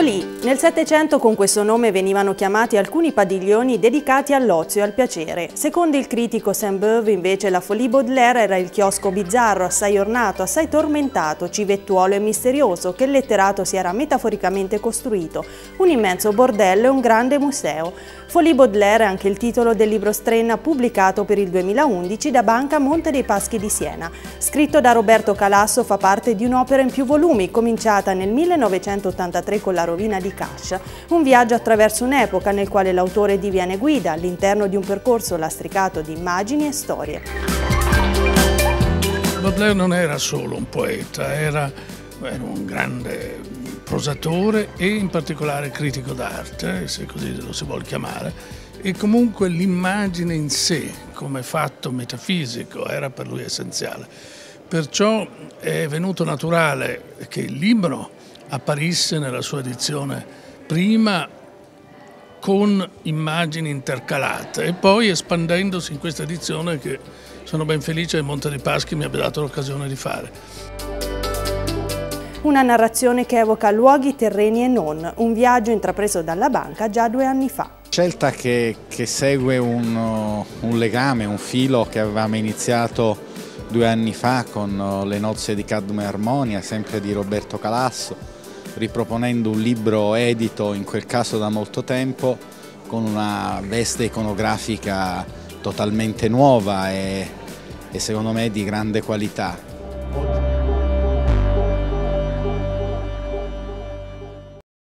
Folì. Nel Settecento con questo nome venivano chiamati alcuni padiglioni dedicati all'ozio e al piacere. Secondo il critico Saint-Beuve invece la Folie Baudelaire era il chiosco bizzarro, assai ornato, assai tormentato, civettuolo e misterioso che il letterato si era metaforicamente costruito, un immenso bordello e un grande museo. Folie Baudelaire è anche il titolo del libro Strenna pubblicato per il 2011 da Banca Monte dei Paschi di Siena. Scritto da Roberto Calasso fa parte di un'opera in più volumi cominciata nel 1983 con la rovina di Cash, un viaggio attraverso un'epoca nel quale l'autore diviene guida all'interno di un percorso lastricato di immagini e storie. Baudelaire non era solo un poeta, era, era un grande prosatore e in particolare critico d'arte, se così lo si vuole chiamare, e comunque l'immagine in sé come fatto metafisico era per lui essenziale. Perciò è venuto naturale che il libro apparisse nella sua edizione prima con immagini intercalate e poi espandendosi in questa edizione che sono ben felice che Monte dei Paschi mi abbia dato l'occasione di fare. Una narrazione che evoca luoghi, terreni e non, un viaggio intrapreso dalla banca già due anni fa. Scelta che, che segue un, un legame, un filo che avevamo iniziato due anni fa con le nozze di Cadmo e Armonia, sempre di Roberto Calasso, riproponendo un libro edito in quel caso da molto tempo con una veste iconografica totalmente nuova e, e secondo me di grande qualità.